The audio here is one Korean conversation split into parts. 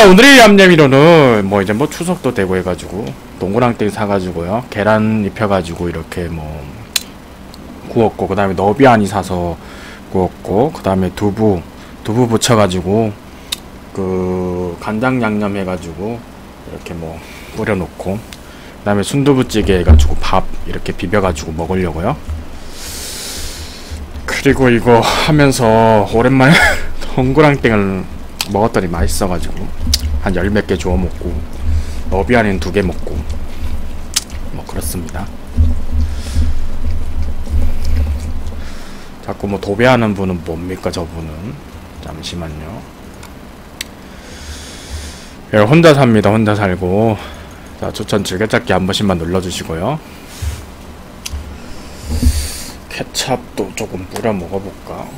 자 오늘의 얌얌이로는 뭐 이제 뭐 추석도 되고 해가지고 동그랑땡 사가지고요. 계란 입혀가지고 이렇게 뭐 구웠고 그 다음에 너비아니 사서 구웠고 그 다음에 두부 두부 부쳐가지고 그 간장 양념 해가지고 이렇게 뭐 뿌려놓고 그 다음에 순두부찌개 해가지고 밥 이렇게 비벼가지고 먹으려고요. 그리고 이거 하면서 오랜만에 동그랑땡을 먹었더니 맛있어가지고 한 열 몇 개 주워 먹고 너비 안에는 두 개 먹고 뭐 그렇습니다. 자꾸 뭐 도배하는 분은 뭡니까 저분은 잠시만요. 예, 혼자 삽니다. 혼자 살고 자 추천 즐겨찾기 한 번씩만 눌러주시고요. 케찹도 조금 뿌려 먹어볼까.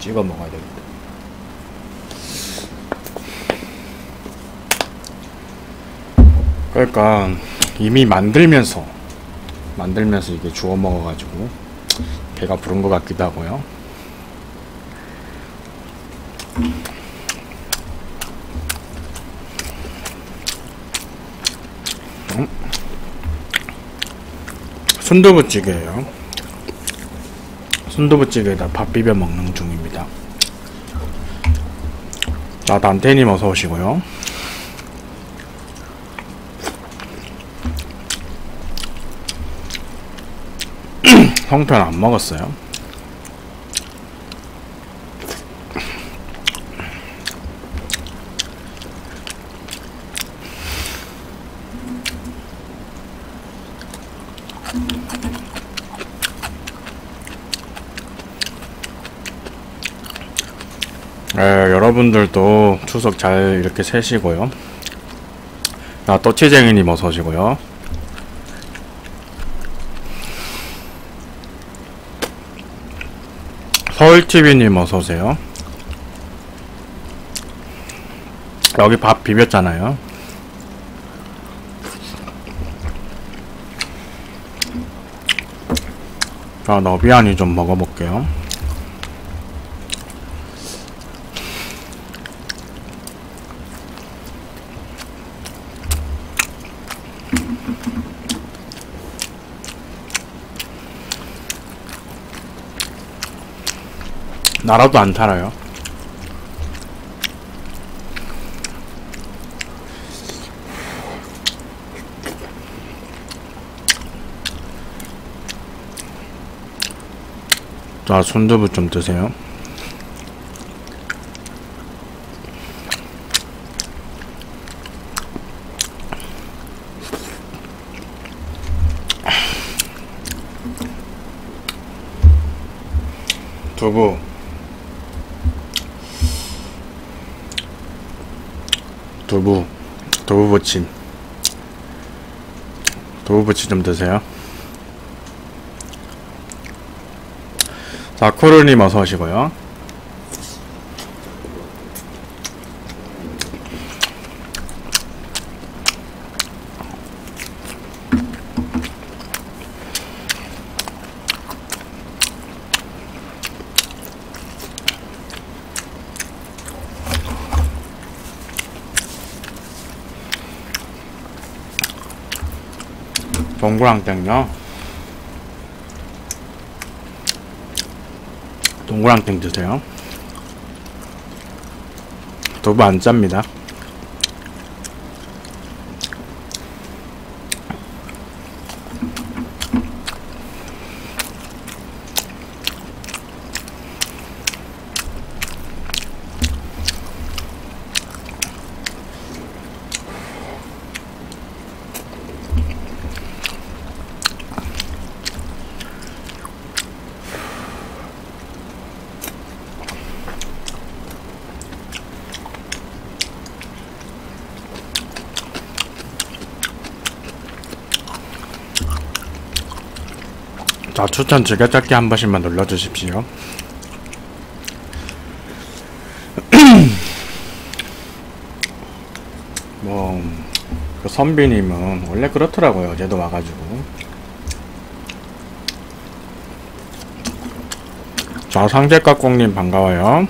찍어 먹어야 되겠다. 그러니까 이미 만들면서 만들면서 이게 주워 먹어가지고 배가 부른 것 같기도 하고요. 음. 순두부찌개예요. 순두부찌개에다 밥 비벼 먹는 중입니다. 자, 단테님 어서 오시고요. 형편 안 먹었어요. 에, 여러분들도 추석 잘 이렇게 세시고요. 아, 또치쟁이님 어서 오시고요. 서울TV님 어서오세요. 여기 밥 비볐잖아요. 자, 너비아니 좀 먹어볼게요. 나라도 안 살아요. 자, 순두부 좀 드세요. 두부. 두부 두부부침 두부부침 좀 드세요. 자 코르님 어서 오시고요 동그랑땡요. 동그랑땡 드세요. 두부 안 짭니다 자 추천 즐겨찾기 한 번씩만 눌러주십시오 뭐, 그 선비님은 원래 그렇더라고요. 어제도 와가지고. 자, 상제깍공님 반가워요.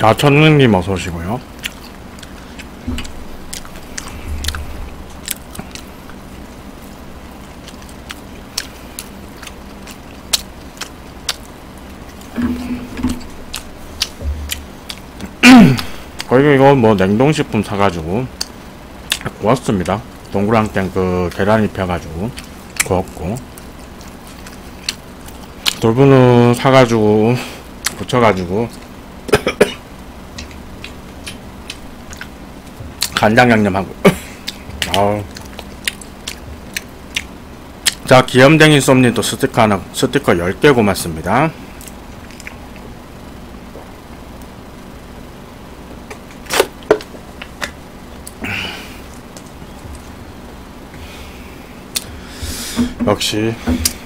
자, 천능님 어서 오시고요. 거기 이거 뭐 냉동식품 사가지고 구웠습니다. 동그랑땡 그 계란 입혀가지고 구웠고 돌분우 사가지고 부쳐가지고 간장 양념하고. 자 귀염댕이 쏨님도 스티커 하나 스티커 10개 고맙습니다. 역시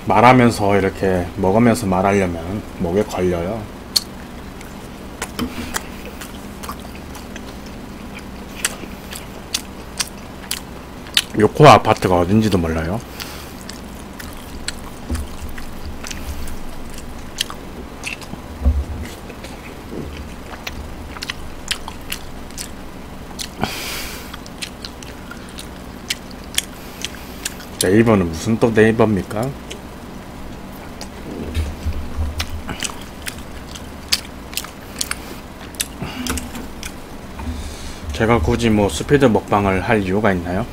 말하면서 이렇게 먹으면서 말하려면 목에 걸려요 요코 아파트가 어딘지도 몰라요. 네이버는 무슨 또 네이버입니까? 제가 굳이 뭐 스피드 먹방을 할 이유가 있나요?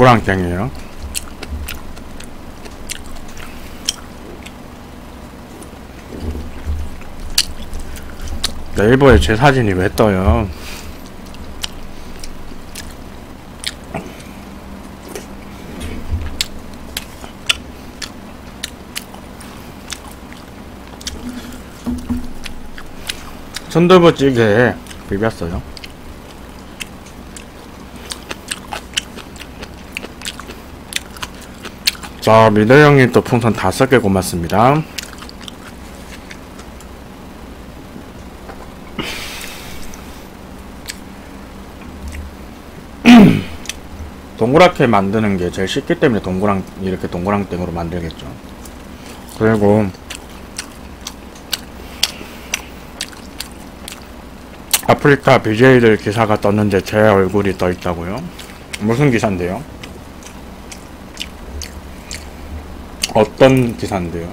동그랑땡이에요. 네이버에 제 사진이 왜 떠요? 손두부찌개 비볐어요. 자, 미래 형님 또 풍선 다섯 개 고맙습니다. 동그랗게 만드는 게 제일 쉽기 때문에 동그랑 이렇게 동그랑땡으로 만들겠죠. 그리고 아프리카 BJ들 기사가 떴는데 제 얼굴이 떠 있다고요? 무슨 기사인데요? 어떤 기사인데요?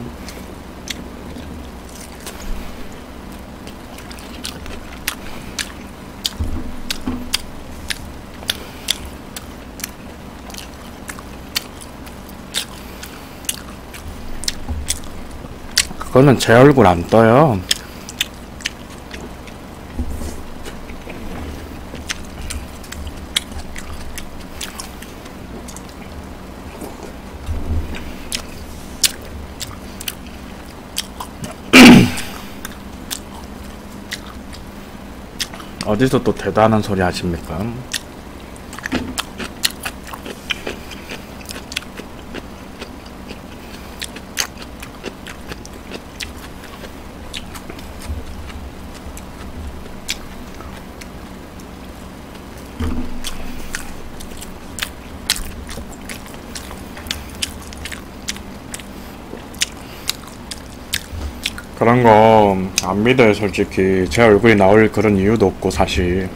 그거는 제 얼굴 안 떠요. 어디서 또 대단한 소리 하십니까? 그런 거 안 믿어요 솔직히. 제 얼굴이 나올 그런 이유도 없고 사실.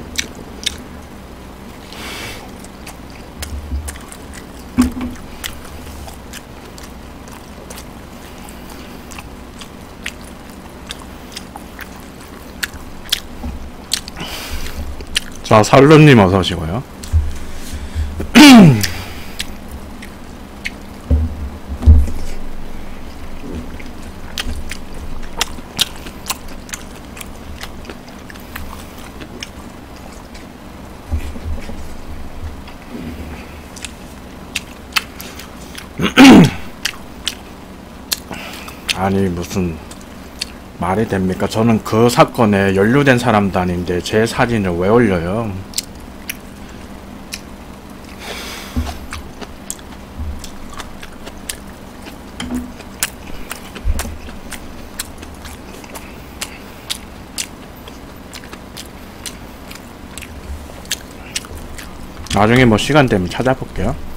자 살루님 어서 오시고요 무슨 말이 됩니까? 저는 그 사건에 연루된 사람도 아닌데 제 사진을 왜 올려요? 나중에 뭐 시간 되면 찾아볼게요.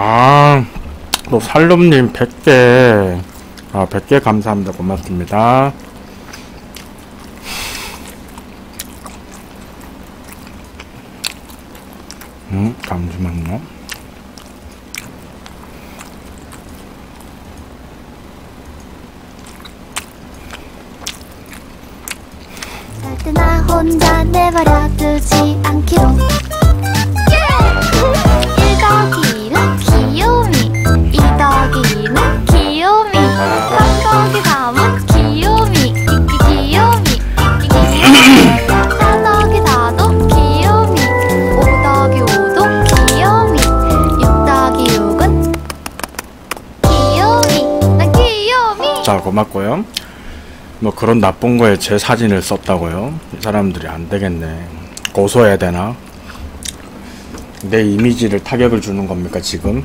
아, 또 살룸님 100개, 아, 100개 감사합니다. 고맙습니다. 음, 잠시만요. 자, 고맙고요. 뭐 그런 나쁜 거에 제 사진을 썼다고요? 이 사람들이 안 되겠네. 고소해야 되나? 내 이미지를 타격을 주는 겁니까, 지금?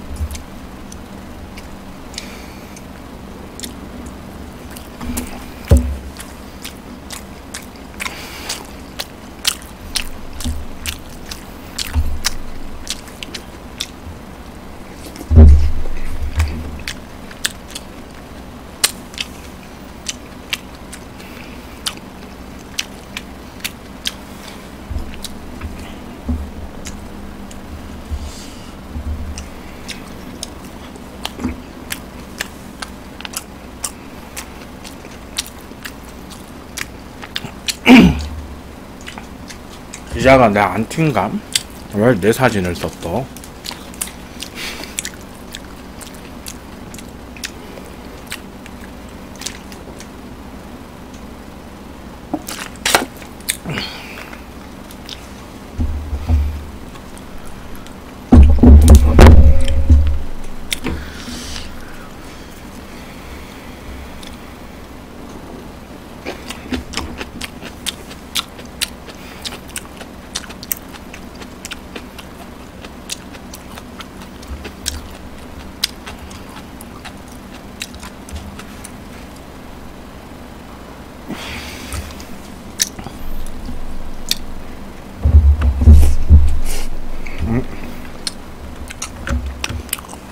기자가 내 안티인감? 왜 내 사진을 썼어?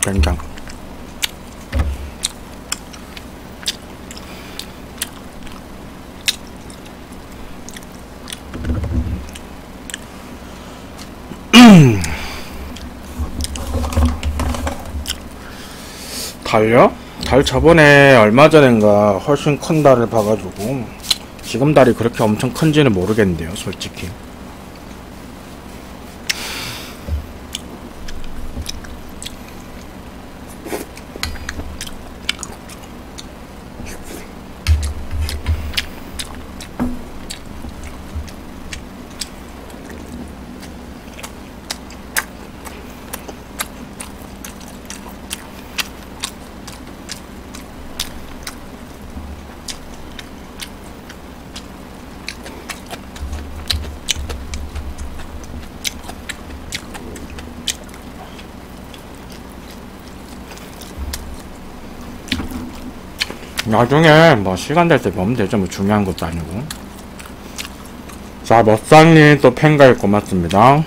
된장. 달려? 달 저번에 얼마 전인가 훨씬 큰 달을 봐가지고 지금 달이 그렇게 엄청 큰지는 모르겠는데요 솔직히 나중에 뭐 시간 될 때 보면 되죠. 뭐 중요한 것도 아니고. 자, 멋상님 또 팬가입 고맙습니다.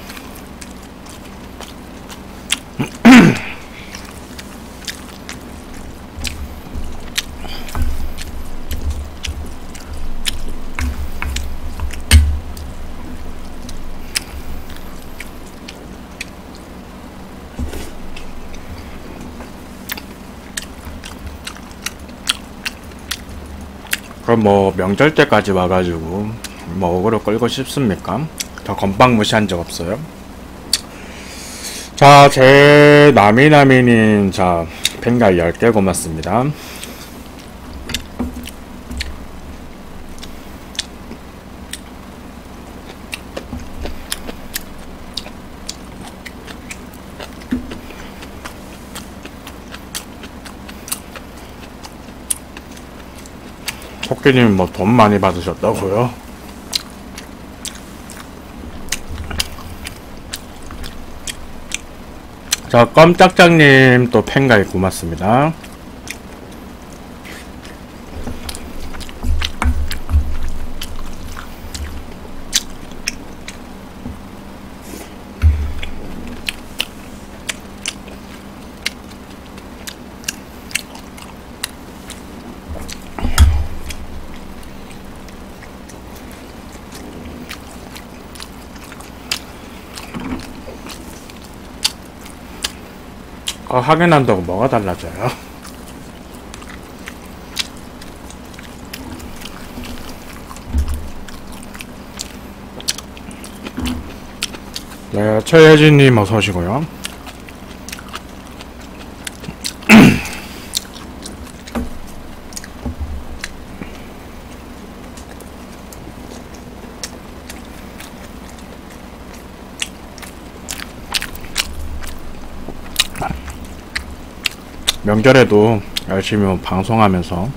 그럼 뭐 명절 때까지 와가지고 뭐 어그로 끌고 싶습니까? 저 건빵 무시한 적 없어요. 자, 제 나미나미님 자 뱅갈 10개 고맙습니다. 토끼님 뭐 돈 많이 받으셨다고요? 자, 껌짝짝님 또 팬가입 고맙습니다. 아, 확인한다고 뭐가 달라져요? 네, 최혜진님 어서 오시고요. 명절에도 열심히 뭐 방송하면서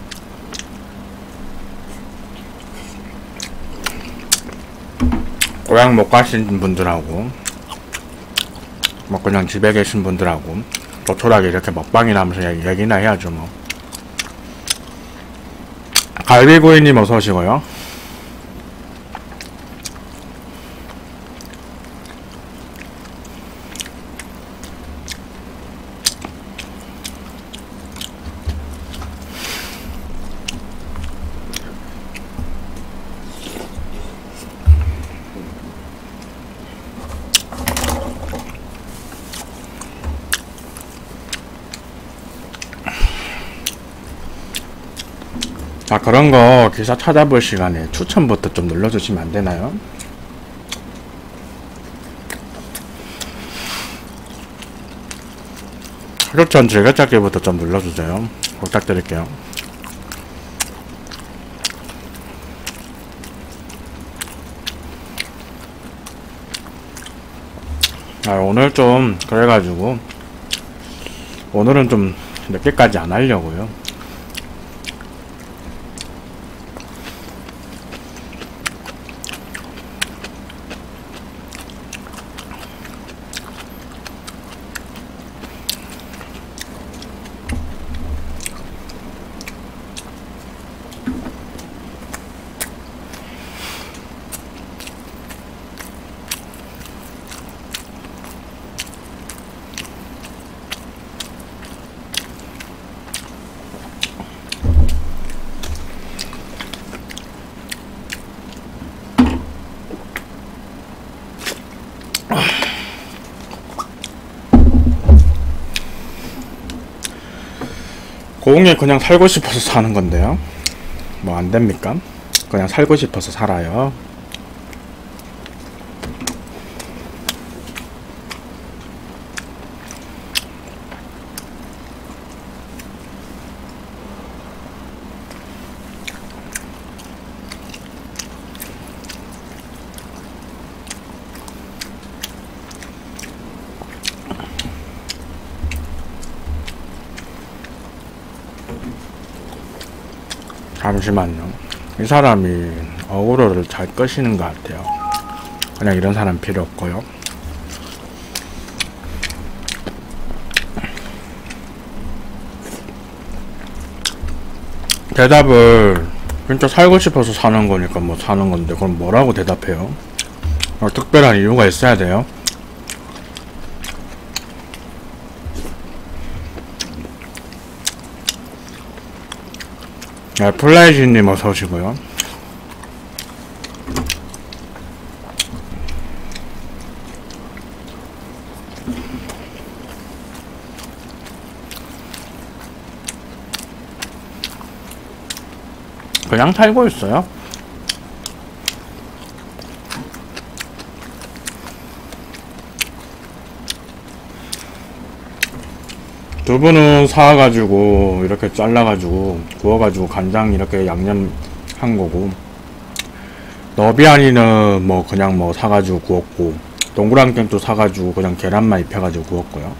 고향 못 가신 분들하고 뭐 그냥 집에 계신 분들하고 조촐하게 이렇게 먹방이나 하면서 얘기- 얘기나 해야죠 뭐. 갈비구이님 어서 오시고요 자 그런 거 기사 찾아볼 시간에 추천부터 좀 눌러주시면 안 되나요? 추천 즐겨찾기부터 좀 눌러주세요. 부탁드릴게요. 아, 오늘 좀 그래가지고 오늘은 좀 늦게까지 안 하려고요. 고흥에 그냥 살고 싶어서 사는 건데요. 뭐 안 됩니까? 그냥 살고 싶어서 살아요. 잠시만요. 이 사람이 어그로를 잘 끄시는 것 같아요. 그냥 이런 사람 필요 없고요. 대답을 진짜 살고 싶어서 사는 거니까 뭐 사는 건데 그럼 뭐라고 대답해요? 어, 특별한 이유가 있어야 돼요. 네, 플라이즈님 어서 오시고요. 그냥 살고 있어요. 두부는 사와가지고 이렇게 잘라가지고 구워가지고 간장 이렇게 양념 한 거고 너비아니는 뭐 그냥 뭐 사가지고 구웠고 동그랑땡도 사가지고 그냥 계란만 입혀가지고 구웠고요.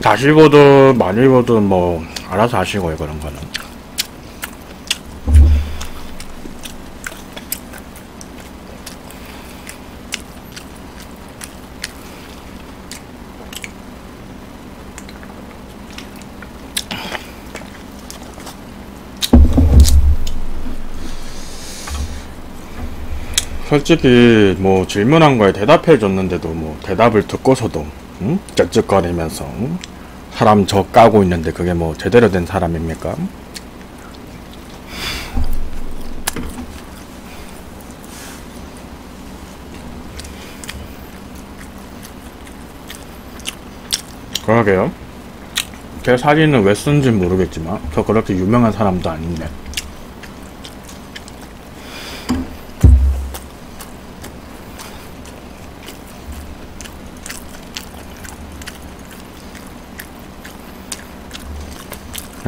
다시 보든 많이 보든 뭐 알아서 하시고요 그런 거는 솔직히 뭐 질문한 거에 대답해 줬는데도 뭐 대답을 듣고서도 응? 쩍쩍거리면서 응? 사람 저 까고 있는데 그게 뭐 제대로 된 사람입니까? 그러게요. 제 사진은 왜 쓴지 모르겠지만 저 그렇게 유명한 사람도 아닌데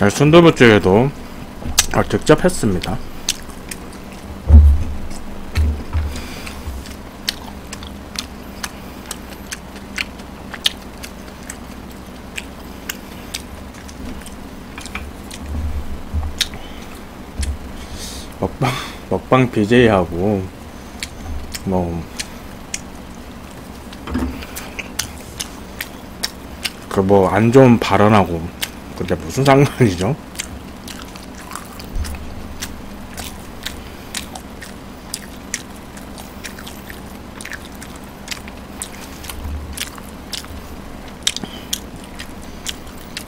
네, 순두부찌개도 아, 직접 했습니다. 먹방 먹방 BJ하고 뭐 그 뭐 안 좋은 발언하고 근데 무슨 상관이죠?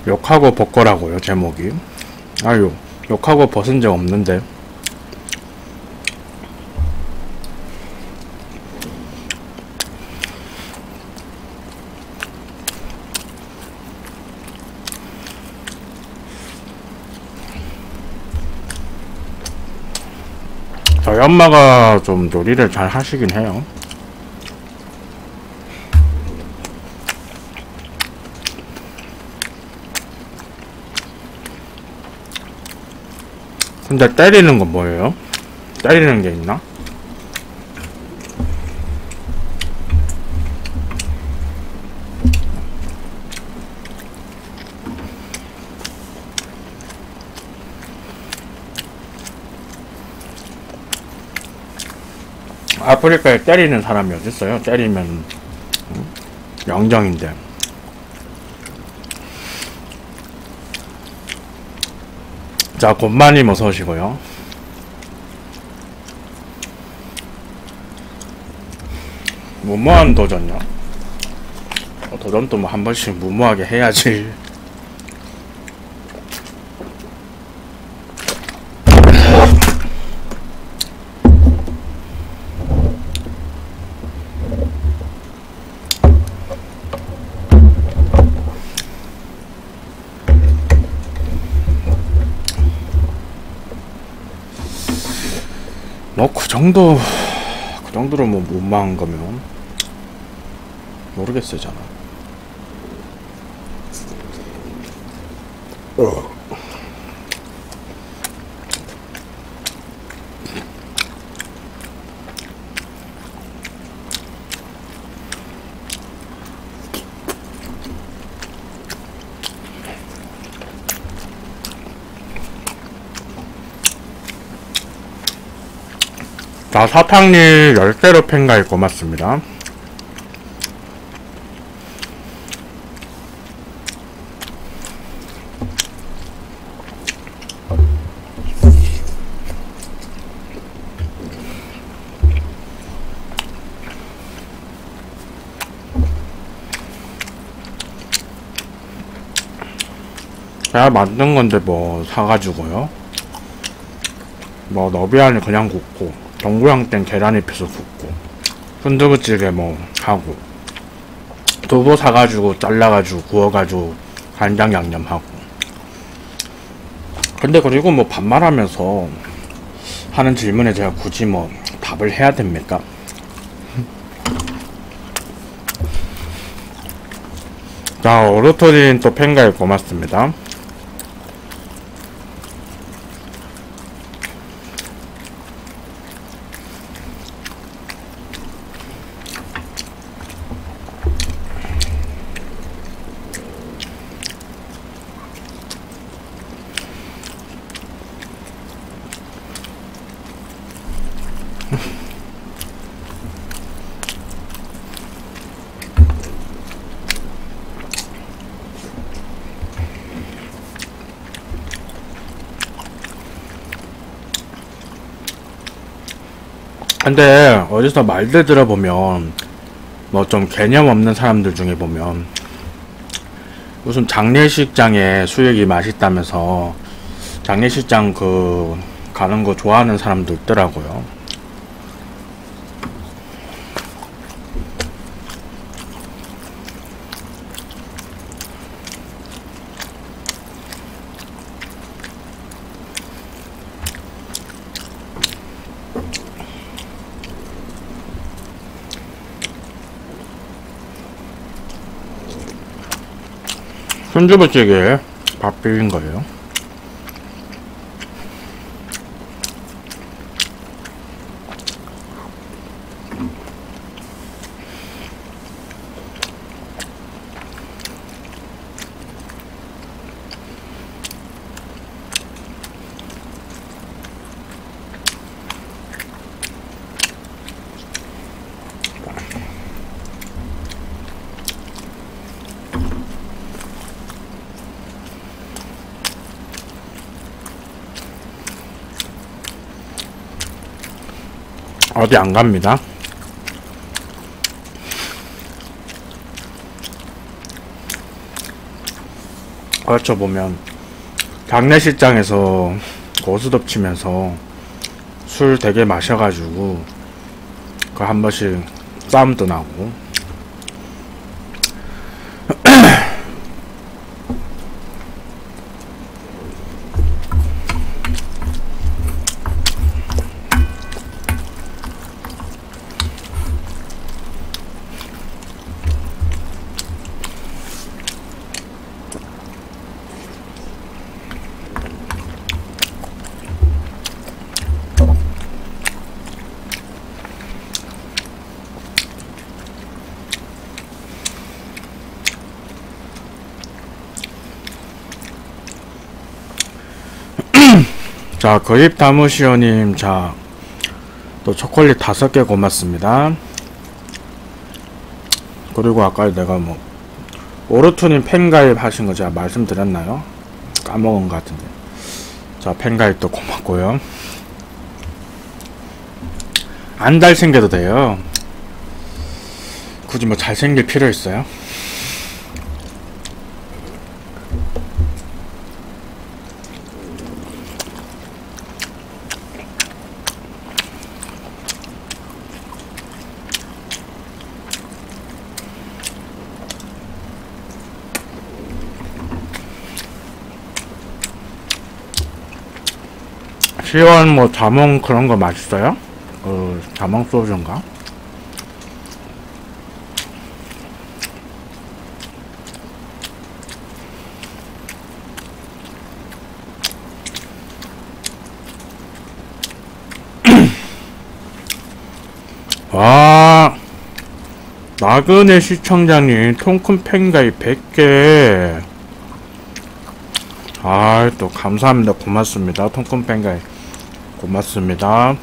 욕하고 벗거라고요 제목이 아유 욕하고 벗은 적 없는데 저희 엄마가 좀 요리를 잘 하시긴 해요. 근데 때리는 건 뭐예요? 때리는 게 있나? 아프리카에 때리는 사람이 어딨어요? 때리면 음? 영정인데 자 곰마님 어서오시고요 무모한 도전요? 어, 도전도 뭐 한 번씩 무모하게 해야지 뭐 그 정도 그 정도로 뭐 무모한 거면 모르겠어요 저는 자 사탕님 10개로 팬가입 고맙습니다. 제가 만든 건데 뭐 사가지고요. 뭐 너비안을 그냥 굽고 동구양 땐 계란 입혀서 굽고 순두부찌개 뭐 하고 두부 사가지고 잘라가지고 구워가지고 간장 양념하고 근데 그리고 뭐 반말하면서 하는 질문에 제가 굳이 뭐 답을 해야 됩니까? 자 오르토린 또 팬가입 고맙습니다 근데 어디서 말들 들어보면 뭐 좀 개념 없는 사람들 중에 보면 무슨 장례식장에 수육이 맛있다면서 장례식장 그 가는 거 좋아하는 사람도 있더라고요. 순두부찌개에 밥 비빈 거예요. 어디 안 갑니다. 어쩌 보면 장례식장에서 고스톱 치면서 술 되게 마셔가지고 그 한 번씩 싸움도 나고 자, 거입 다무시오님, 자, 또 초콜릿 다섯 개 고맙습니다. 그리고 아까 내가 뭐, 오르투님 팬가입 하신 거 제가 말씀드렸나요? 까먹은 것 같은데. 자, 팬가입도 고맙고요. 안 잘생겨도 돼요. 굳이 뭐 잘생길 필요 있어요? 시원 뭐 자몽 그런 거 맛있어요? 어 자몽 소주인가? 와 나그네 시청자님 통큰 팬가입 100개 아 또 감사합니다 고맙습니다 통큰 팬가입 고맙습니다.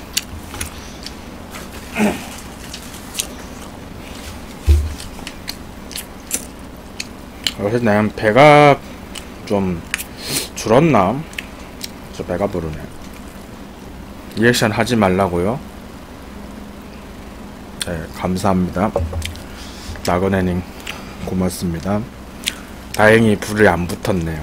요새 난 배가 좀 줄었나? 저 배가 부르네. 리액션 하지 말라고요? 네 감사합니다. 나그네님 고맙습니다. 다행히 불이 안 붙었네요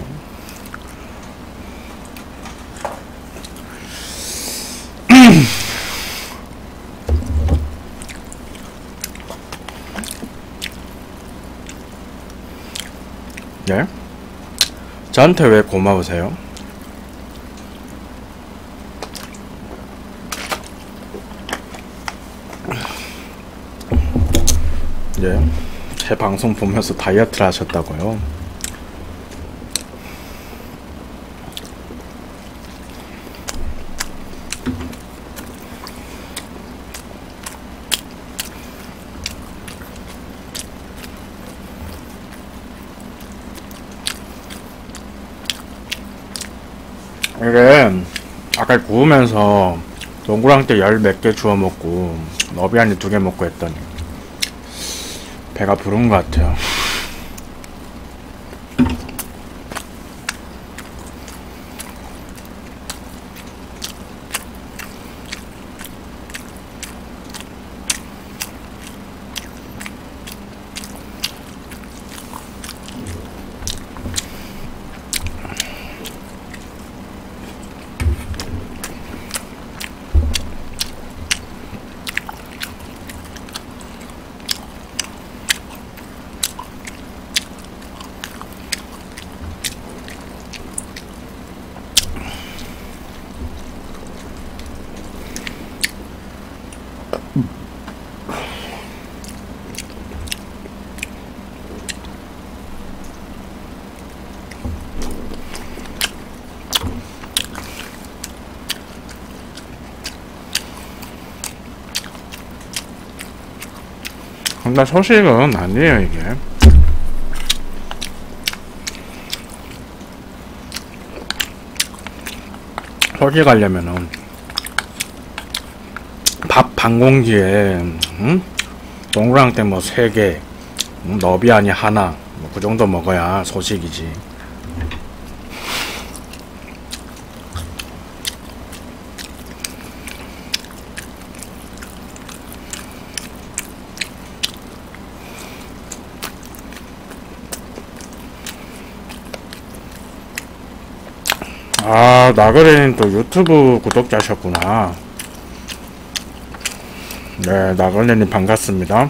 네? 저한테 왜 고마우세요? 예, 제 방송 보면서 다이어트를 하셨다고요? 이게 아까 구우면서 동그랑땡 열몇 개 주워 먹고 너비 안에 두개 먹고 했더니 배가 부른 것 같아요. 근데 소식은 아니에요 이게. 소식 하려면은 밥 반 공기에 응? 동그랑땡 뭐세 개, 응? 너비 아니 하나, 뭐 그 정도 먹어야 소식이지. 아, 나그네님 또 유튜브 구독자셨구나. 네, 나그네님 반갑습니다.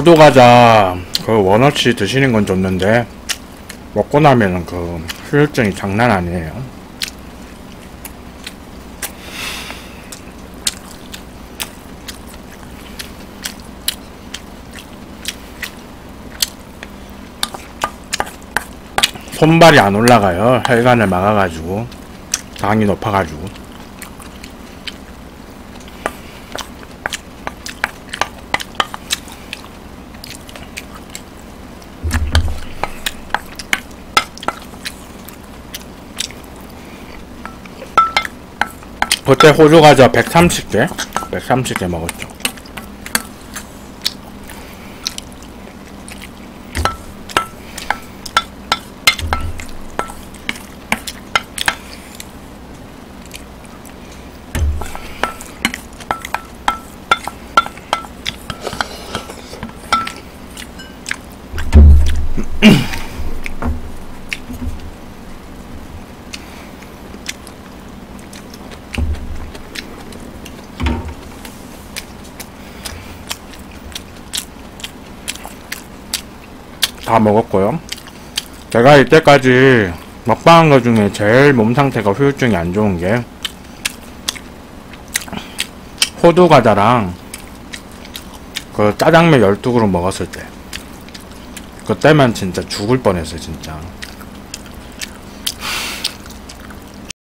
호두 과자 그 원어치 드시는 건 좋는데 먹고 나면은 그 후유증이 장난 아니에요. 손발이 안 올라가요. 혈관을 막아가지고 당이 높아가지고. 그때 호주 과자 130개? 130개 먹었죠. 다 먹었고요. 제가 이때까지 먹방한 것 중에 제일 몸 상태가 후유증이 안 좋은 게 호두 과자랑 그 짜장면 12그릇 먹었을 때 그때만 진짜 죽을 뻔했어요 진짜